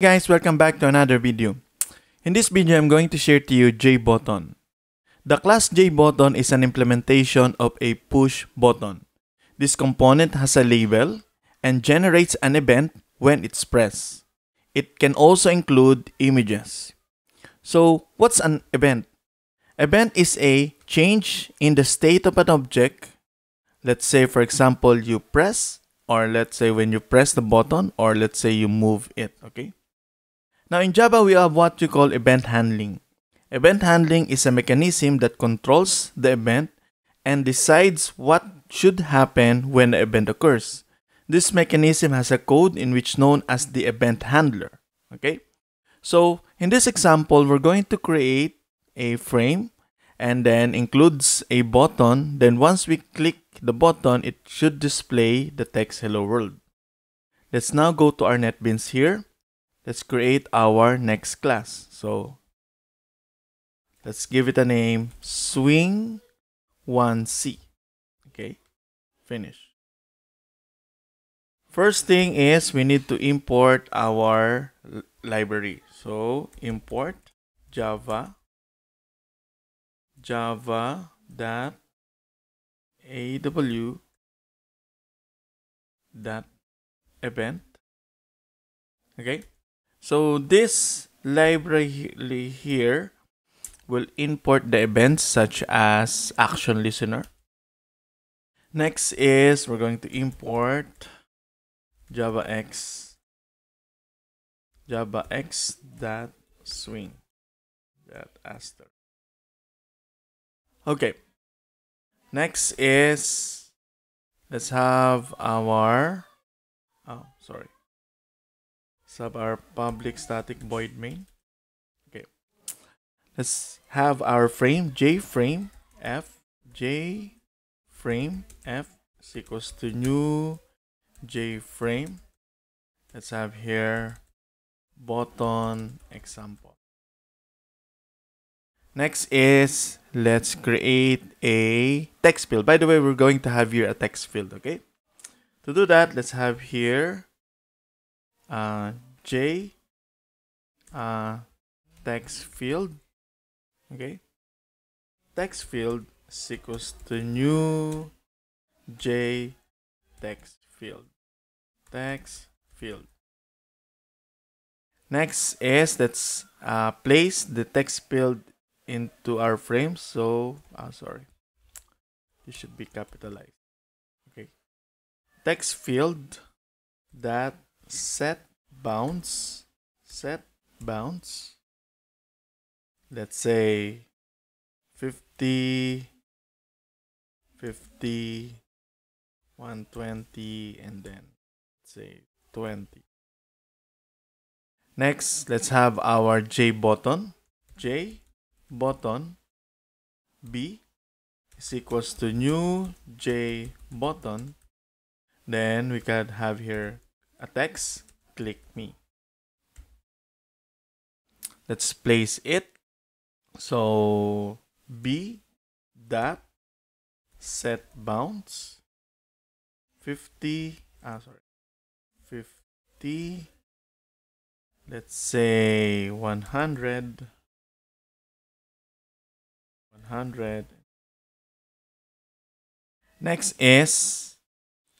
guys, welcome back to another video. In this video, I'm going to share to you JButton. The class JButton is an implementation of a push button. This component has a label and generates an event when it's pressed. It can also include images. So, what's an event? Event is a change in the state of an object. Let's say, for example, you press, or let's say when you press the button, or let's say you move it, okay? Now, in Java, we have what we call event handling. Event handling is a mechanism that controls the event and decides what should happen when the event occurs. This mechanism has a code in which known as the event handler. Okay? So, in this example, we're going to create a frame and then includes a button. Then once we click the button, it should display the text hello world. Let's now go to our NetBeans here. Let's create our next class. So let's give it a name swing 1c. Okay, finish. First thing is we need to import our library. So import java java dot awt dot event okay so this library here will import the events such as action listener. Next is we're going to import javax javax dot swing dot aster. Okay. Next is let's have our oh sorry let's our public static void main. Okay. Let's have our frame j frame f j frame f is equals to new j frame. Let's have here button example. Next is let's create a text field. By the way we're going to have here a text field okay? To do that let's have here uh, j uh, text field okay. Text field equals to new j text field. Text field. Next is let's uh, place the text field into our frame. So uh, sorry. It should be capitalized. Okay. Text field that set bounds set bounds. Let's say 50 50 120 and then say 20 next let's have our j button. J button b is equals to new j button. Then we can have here a text click me. Let's place it. So b dot set bounds. 50 ah sorry. 50 let's say 100 100 next is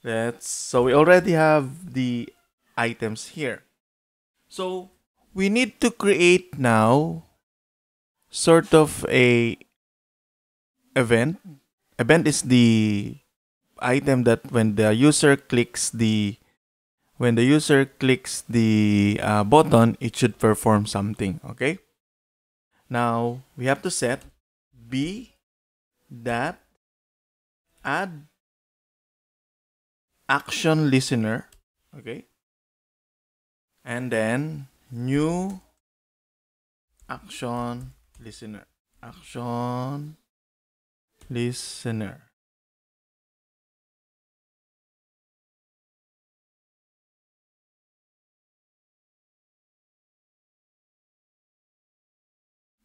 let's so we already have the items here. So we need to create now sort of a event. Event is the item that when the user clicks the when the user clicks the uh, button it should perform something okay? Now we have to set b that add action listener okay? And then new action listener action listener.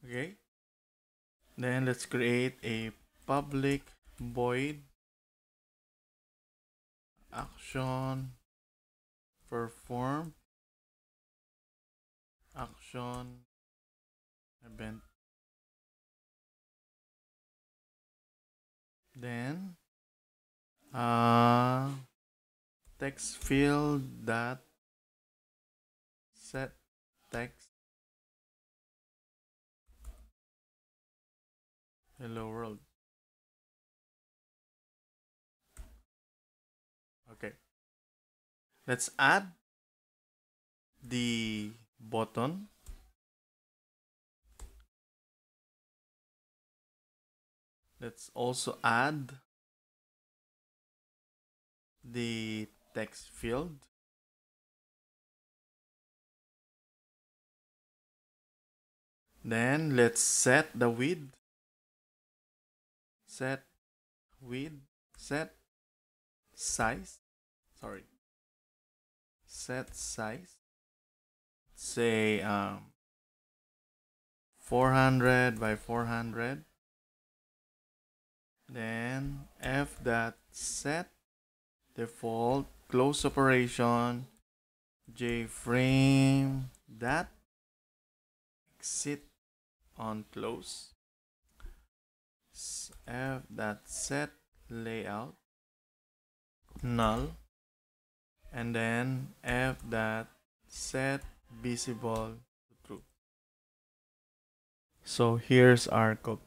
Okay? Then let's create a public void action. Perform. Action. Event. Then uh, text field that set text. Hello world let's add the button. Let's also add the text field. Then let's set the width. Set width. Set size. Sorry set size say um 400 by 400 then f dot set default close operation j frame that exit on close f dot set layout null and then f dot set visible to true so here's our code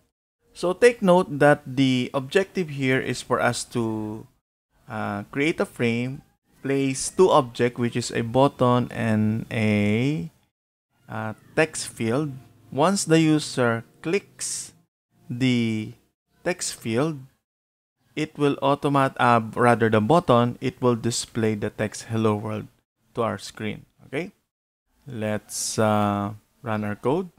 so take note that the objective here is for us to uh, create a frame, place two objects, which is a button and a uh, text field. Once the user clicks the text field, it will automat uh, rather the button, it will display the text hello world to our screen. Okay, let's uh, run our code.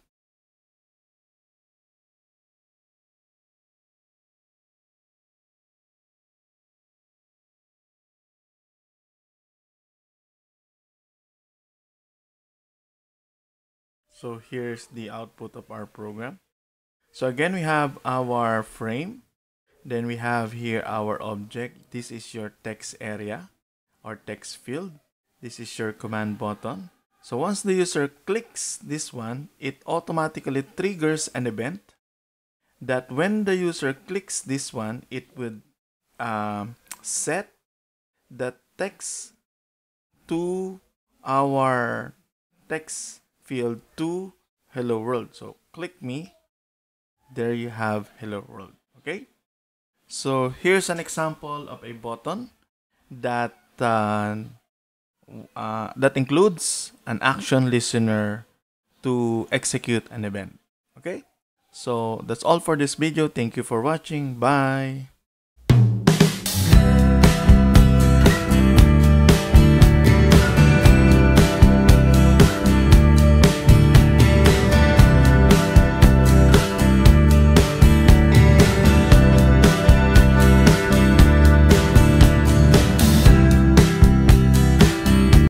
So here's the output of our program. So again, we have our frame. Then we have here our object. This is your text area or text field. This is your command button. So once the user clicks this one, it automatically triggers an event that when the user clicks this one, it would um, set the text to our text field to hello world. So click me. There you have hello world. Okay. So here's an example of a button that uh, uh, that includes an action listener to execute an event. Okay. So that's all for this video. Thank you for watching. Bye.